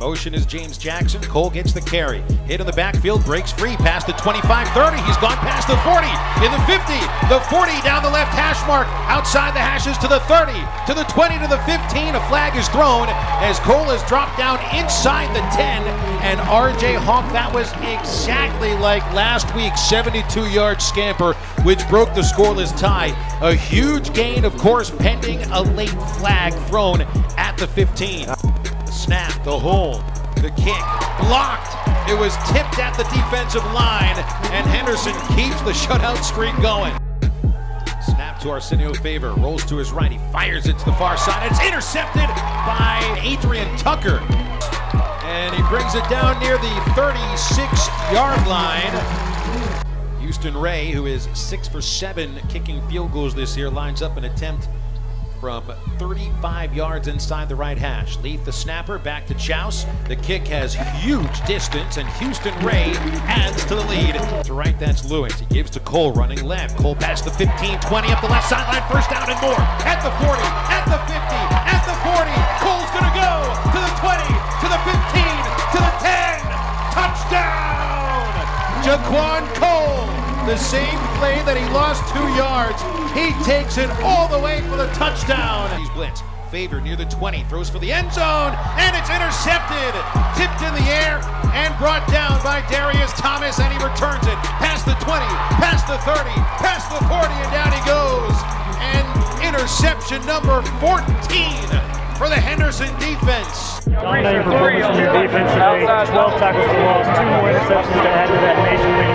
motion is James Jackson. Cole gets the carry. Hit in the backfield, breaks free past the 25 30. He's gone past the 40, in the 50, the 40 down the left hash mark, outside the hashes to the 30, to the 20, to the 15. A flag is thrown as Cole is dropped down inside the 10. And RJ Hawk, that was exactly like last week's 72 yard scamper, which broke the scoreless tie. A huge gain, of course, pending a late flag thrown at the 15. Snap, the hold, the kick, blocked. It was tipped at the defensive line, and Henderson keeps the shutout streak going. Snap to Arsenio Favor, rolls to his right, he fires it to the far side. It's intercepted by Adrian Tucker. And he brings it down near the 36 yard line. Houston Ray, who is six for seven kicking field goals this year, lines up an attempt from 35 yards inside the right hash. Leaf the snapper back to Chouse. The kick has huge distance, and Houston Ray adds to the lead. To right, that's Lewis. He gives to Cole running left. Cole past the 15, 20 up the left sideline, first down and more. At the 40, at the 50, at the 40. Cole's gonna go to the 20, to the 15, to the 10. Touchdown! Jaquan Cole the same play that he lost two yards. He takes it all the way for the touchdown. He's blitz. Favor near the 20, throws for the end zone, and it's intercepted. Tipped in the air and brought down by Darius Thomas, and he returns it past the 20, past the 30, past the 40, and down he goes. And interception number 14 for the Henderson defense. Dominating performance from your defense today. 12 tackles for loss, two more interceptions to add to that nation-leading 14.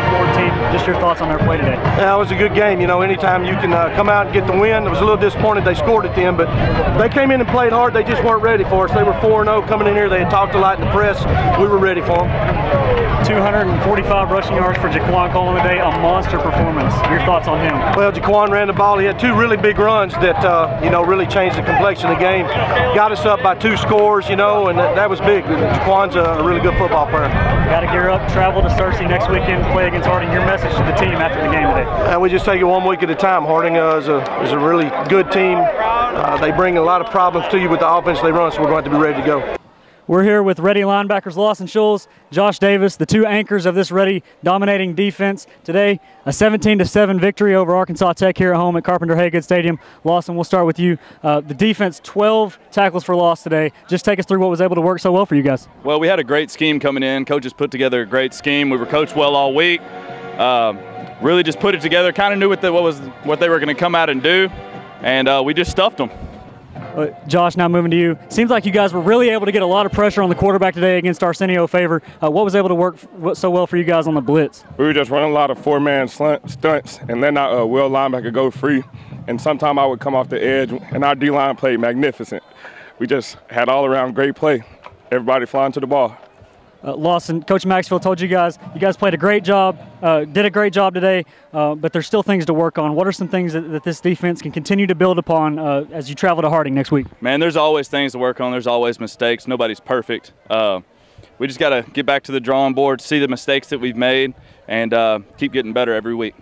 Just your thoughts on their play today. Yeah, it was a good game. You know, anytime you can uh, come out and get the win, I was a little disappointed they scored at the end, but they came in and played hard. They just weren't ready for us. They were 4-0 coming in here. They had talked a lot in the press. We were ready for them. 245 rushing yards for Jaquan Cole in the day, a monster performance. Your thoughts on him? Well, Jaquan ran the ball. He had two really big runs that, uh, you know, really changed the complexion of the game. Got us up by two scores, you know, and that, that was big. Jaquan's a really good football player. Got to gear up, travel to Searcy next weekend, play against Harding. Your message to the team after the game today? Uh, we just take it one week at a time. Harding uh, is, a, is a really good team. Uh, they bring a lot of problems to you with the offense they run, so we're going to be ready to go. We're here with Reddie linebackers Lawson Schulz, Josh Davis, the two anchors of this Reddie dominating defense. Today, a 17 to 7 victory over Arkansas Tech here at home at Carpenter Haygood Stadium. Lawson, we'll start with you. Uh, the defense, 12 tackles for loss today. Just take us through what was able to work so well for you guys. Well, we had a great scheme coming in. Coaches put together a great scheme. We were coached well all week. Um, really just put it together. Kind of knew what, the, what was what they were going to come out and do, and uh, we just stuffed them. Uh, Josh, now moving to you. Seems like you guys were really able to get a lot of pressure on the quarterback today against Arsenio Favor. Uh, what was able to work so well for you guys on the blitz? We were just running a lot of four-man stunts and letting our uh, will linebacker go free. And sometime I would come off the edge, and our D-line played magnificent. We just had all-around great play. Everybody flying to the ball uh, Lawson, Coach Maxfield told you guys, you guys played a great job, uh, did a great job today, uh, but there's still things to work on. What are some things that, that this defense can continue to build upon uh, as you travel to Harding next week? Man, there's always things to work on. There's always mistakes. Nobody's perfect. Uh, we just got to get back to the drawing board, see the mistakes that we've made, and uh, keep getting better every week.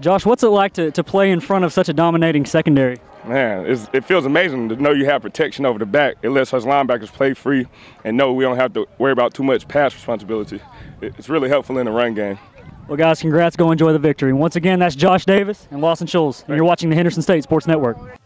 Josh, what's it like to, to play in front of such a dominating secondary? Man, it feels amazing to know you have protection over the back. It lets us linebackers play free and know we don't have to worry about too much pass responsibility. It's really helpful in the run game. Well, guys, congrats. Go enjoy the victory. Once again, that's Josh Davis and Lawson Schulz, and you're watching the Henderson State Sports Network.